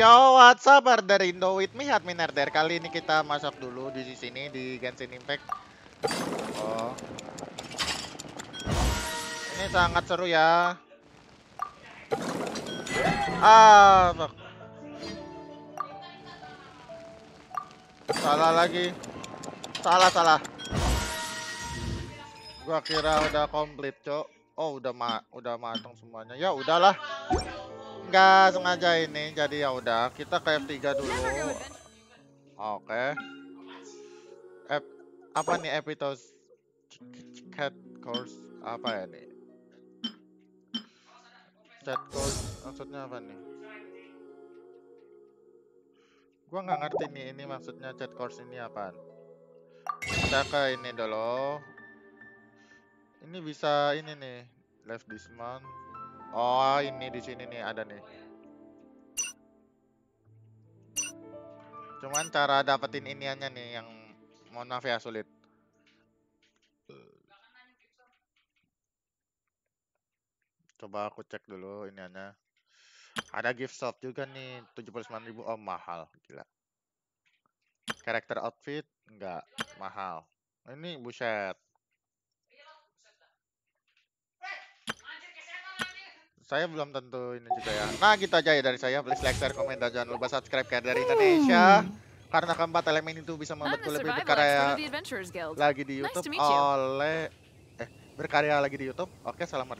Yo, what's up, Arder Indo with me, admin Arder. Kali ini kita masuk dulu di sini di Genshin Impact. Oh. Ini sangat seru ya. Ah. Salah lagi. Salah, salah. Gua kira udah komplit, Cok. Oh, udah ma udah matang semuanya. Ya udahlah. Enggak sengaja ini. Jadi ya udah, kita ke F3 dulu. Oke. F apa nih Epitos Cat Course apa ya nih? Chat course maksudnya apa nih? Gua nggak ngerti nih ini maksudnya chat course ini apaan. Kita ke ini dulu. Ini bisa ini nih, left this month. Oh, ini di sini nih ada nih. Cuman cara dapetin iniannya nih yang mohon maaf ya sulit. Coba aku cek dulu iniannya. Ada gift shop juga nih, 79.000. Oh, mahal, gila. Karakter outfit enggak mahal. Ini buset. Saya belum tentu ini juga ya. Nah, gitu aja ya dari saya. Please like, share, komen, dan jangan lupa subscribe kayak dari Indonesia. Karena keempat elemen itu bisa membuatku lebih berkarya lagi di YouTube oleh eh berkarya lagi di YouTube. Oke, salam